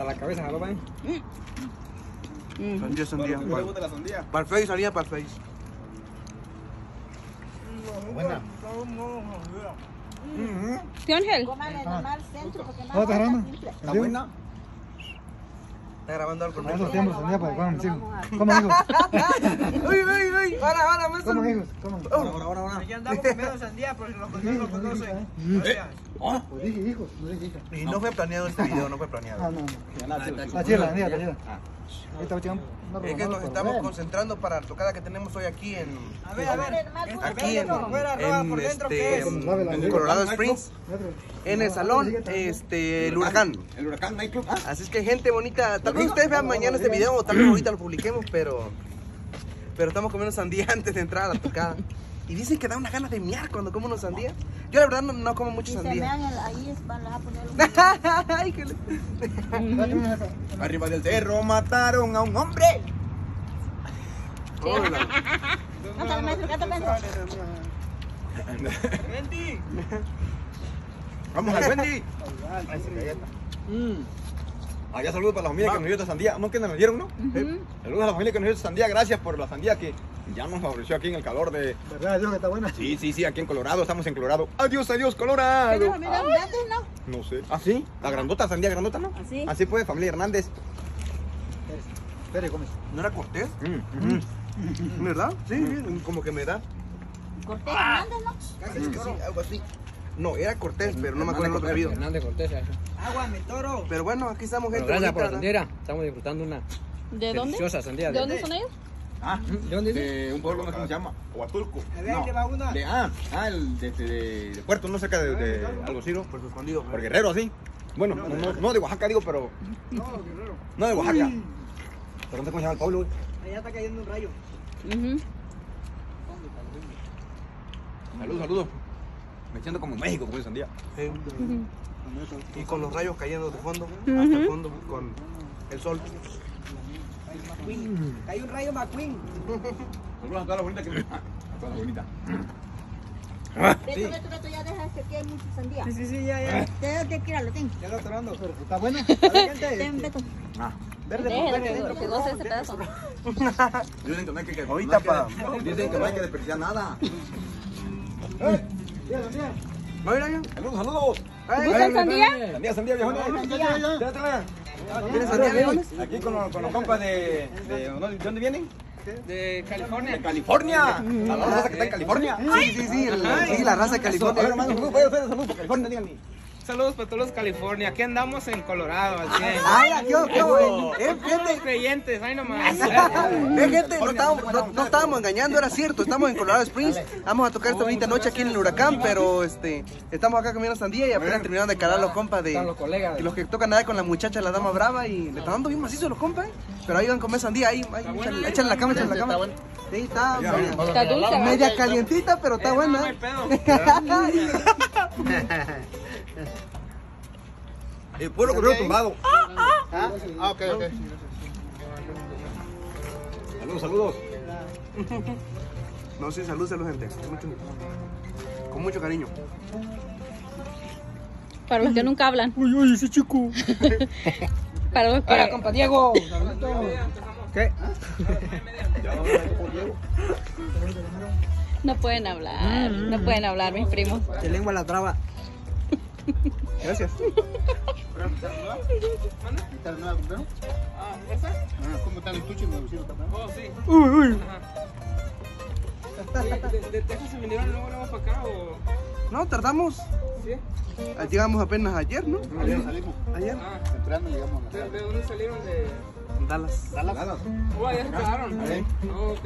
A la cabeza. Sandía, sandía. ¿No gusta la sandía? Face, salía para el face. Buena. ¿Tío Ángel? Cómale nomás al centro porque no ¿No te grabando? ¿Está buena? Está grabando algo sandía para mis hijos. Hijos. ¡Uy, uy, uy! ¡Ahora, ahora, hijos. Coman. Ahora, ahora, ahora. Aquí andamos comiendo sandía porque los conozco, los conocen. Gracias. Pues dije hijos, no dije hija. Y no fue planeado este video, no fue Ah, planeado. no, no. Sí, sí. La chela, la chela, la chela. Ahí está, chingando. Es que nos estamos concentrando para la tocada que tenemos hoy aquí en... A ver, a ver. Aquí en, en, dentro, ¿qué este, es? en Colorado Springs, en el salón, este, el huracán. El huracán Nightclub. Ah, Así es que gente bonita, tal vez ustedes vean mañana este video o tal vez ahorita lo publiquemos, pero pero estamos comiendo sandía antes de entrar a la tocada. Y dicen que da una ganas de miar cuando como una sandía. Yo la verdad no, no como mucho sandía. mean el- ahí es- van a poner arriba del cerro mataron a un hombre. Hola. Vamos al Wendy. Allá saludos para la familia que nos dio esta sandía. ¿No que nos dieron, no? Saludos a la familia que nos dio esta sandía. Gracias por la sandía que ya nos favoreció aquí en el calor de... ¿Verdad? Dios que está buena. Sí, sí, sí, aquí en Colorado. Estamos en Colorado. Adiós, adiós, ¿Qué Colorado. dijo? Mira, ¿vete, no? No sé. ¿Ah, sí? La grandota, sandía grandota, ¿no? Así. Así pues, familia Hernández. Espera y comes. ¿No era Cortés? Mm, mm. ¿Verdad? Sí, como que me da. Cortés Hernández, ¿no? Es que sí, algo así. No, era Cortés, pero no me acuerdo el otro apellido. Hernández Cortés. Agua, mi toro. Pero bueno, aquí estamos gente Gracias por la sandía. Estamos disfrutando una ¿De dónde? deliciosa sandía. ¿De dónde son ellos? Ah, ¿De dónde de un pueblo, no cómo se llama. Huatulco. A ver, lleva una. De, ah, ah, el de, de, de, de Puerto, no cerca de, de algo Ciro. Puerto Escondido. Por Guerrero, así. Bueno, no, no, no de Oaxaca, digo, pero. No de Oaxaca. Pero no sé cómo se llama el pueblo, güey. Allá está cayendo un rayo. Saludos, saludos. Me siento como en México, como de sandía. Sí. Y con los rayos cayendo de fondo, hasta el fondo, con el sol. Hay un rayo McQueen. Saludos a todas las bonitas que me. A todas las bonitas. Beto, Beto, Beto, ya deja que quede sandía. Sí, sí, sí, ya, ya. Te lo tengo. Ya lo. ¿Está? Ten, Beto. Ah, Verde, verde, que, dentro. que goce ese pedazo. dicen que no hay que. que Ahorita, que-. Dicen que no hay que desperdiciar nada. ¿No era yo? Saludos, saludos. ¿Gustan sandía? Sandía, sandía, viejones. ¿Tienes sandía, viejones? Aquí con, los- con los compas de, de, ¿De dónde vienen? De California. De California. La raza que está en California. Sí, sí, sí, sí, la raza de A ver, California. hermano, saludos, pues, saludos por California, díganme. Saludos para todos los California. Aquí andamos en Colorado, al 100. Ay, qué, qué bueno. Eh, gente, creyentes, ay nomás. eh, gente, no estábamos, no, no estábamos engañando, era cierto. Estamos en Colorado Springs. Vamos a tocar esta bonita noche aquí en el huracán, pero este, estamos acá comiendo sandía y apenas terminaron de calar los compas de. Los colegas. Y los que tocan nada con la muchacha, la dama brava, y le están dando bien macizo los compas, eh. Pero ahí van a comer sandía, ahí, ahí échale, échale la cama, échale la cama. Sí, está media, Está media calientita, pero está buena. El pueblo corrió tumbado. Ah, ok, ok. Saludos, saludos. No, sí, salud, salud, gente. Con mucho, con mucho cariño. Para los que nunca hablan. Uy, uy, ese chico. Para los que... Hola, compa Diego. ¿Qué? No pueden hablar. No pueden hablar, mis primos. De lengua la traba. Gracias. ¿Está? Ah. ¿Cómo. Oh, sí. Uy, uy. Oye, ¿De, de Texas se vinieron luego, luego para acá o...? No, tardamos. ¿Sí? Llegamos apenas ayer, ¿no? Ayer salimos. Ayer. Ah, Temprano llegamos a la ¿de, de dónde salieron? De... Dallas. Oh, allá se quedaron. Oh, ok.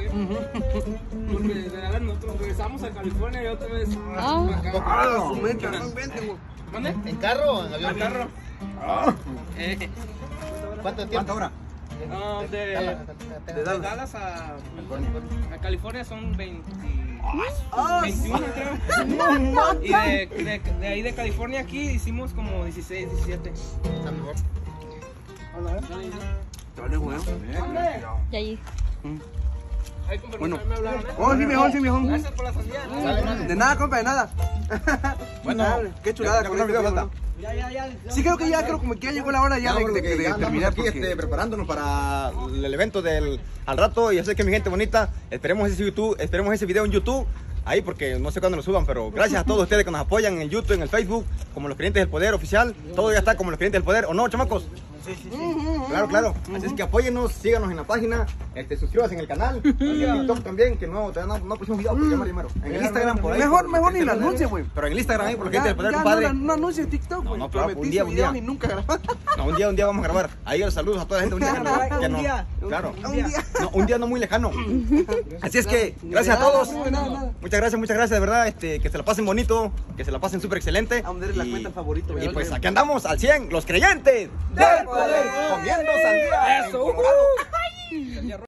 Porque de verdad nosotros regresamos a California y otra vez Ah. Ah, no. ¿Dónde? ¿En carro o en avión? carro. Eh, ¿Cuánto tiempo? ¿Cuánta hora? ah, de, De de Dallas. Dallas a, a California son 20, Ah, 21 creo. Y de, de, de ahí de California aquí hicimos como 16, 17. Dale, güey. Y. Ahí Bueno. ¿eh? Oh, sí, viejón, sí, viejón. Gracias por la sandía. De nada, compa, de nada. Bueno, Qué chulada ya- ya con con este el video video, falta. Sí, creo que ya, creo como que ya llegó la hora ya Ya, de, porque de- ya terminar. aquí porque- este, preparándonos para el evento del al rato y así que mi gente bonita, esperemos ese YouTube, esperemos ese video en YouTube. Ahí porque no sé cuándo lo suban, pero gracias a todos ustedes que nos apoyan en el YouTube, en el Facebook, como los clientes del poder oficial. Todo ya está como los clientes del poder, ¿o no, chamacos? Claro, claro. Así es que apóyennos, síganos en la página, este, suscríbanse en el canal, en el TikTok también, que no, no, no pusimos video, pues, ya, Marimaro. En el Instagram por ahí. Mejor- mejor ni lo anuncie, güey. Pero en el Instagram ahí por Ya, del poder, ya compadre. no, no anuncies TikTok, No, güey. no, claro, un día, un día. nunca grabaste. No, un día, un día vamos a grabar. Ahí los saludos a toda la gente. Un día, que no- que no- Claro. Un día. No, un día no muy lejano. Así es que, gracias a todos. Muchas gracias, muchas gracias, de verdad. Este, que se la pasen bonito, que se la pasen súper excelente. A darle la cuenta favorito, Y pues aquí andamos al 100, los creyentes del poder, comiendo sandía. Eso.